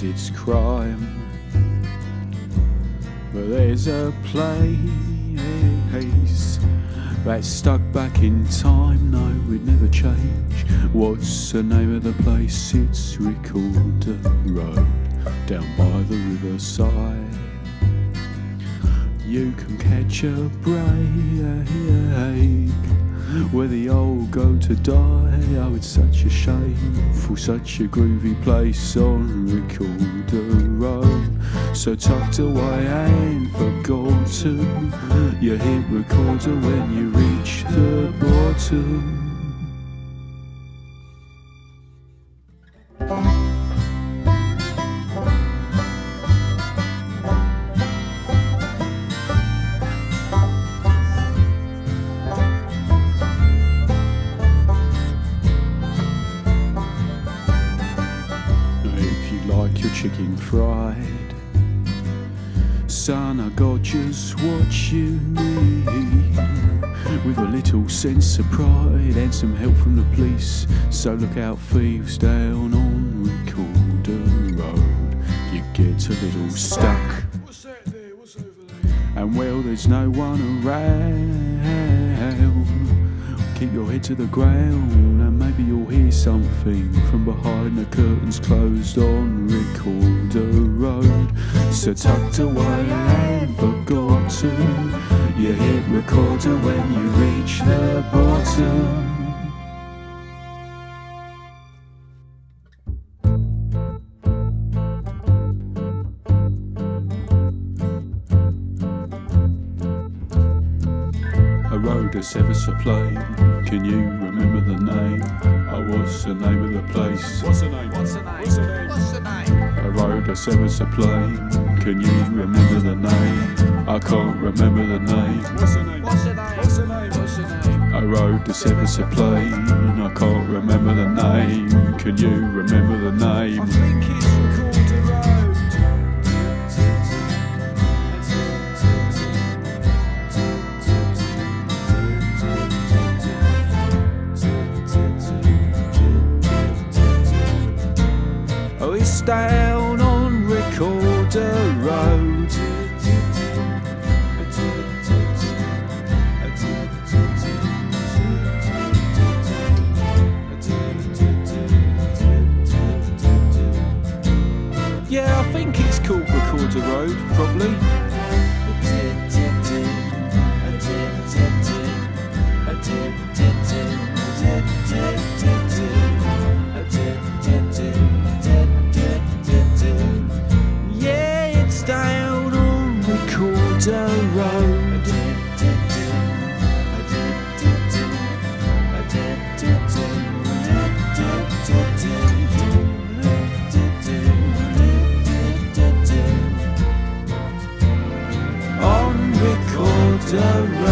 cause it's crime. But there's a place that's stuck back in time. No, we'd never change. What's the name of the place? It's Recorder Road, down by the riverside. You can catch a break where the old go to die. Oh, it's such a shame for such a groovy place on Recorder Road. So tucked away and forgotten, you hit recorder when you reach the bottom. Like your chicken fried, son, I got just what you need. With a little sense of pride and some help from the police. So look out, thieves down on Recorder Road. You get a little stuck. And well, there's no one around. Keep your head to the ground, maybe you'll hear something from behind the curtains closed on Recorder Road. So tucked away and forgotten, you hit recorder when you reach the bottom. Road that's ever so plain. Can you remember the name? Oh, what's the name of the place? What's the name? What's the name? What's the name? What's the name? A road that's ever so plain. Can you remember the name? I can't remember the name. What's the name? What's the name? What's the name? What's the name? A road that's ever so plain. I can't remember the name. Can you remember the I name? think it's down on Recorder Road. Yeah, I think it's called Recorder Road, probably. winter road. On recorder road.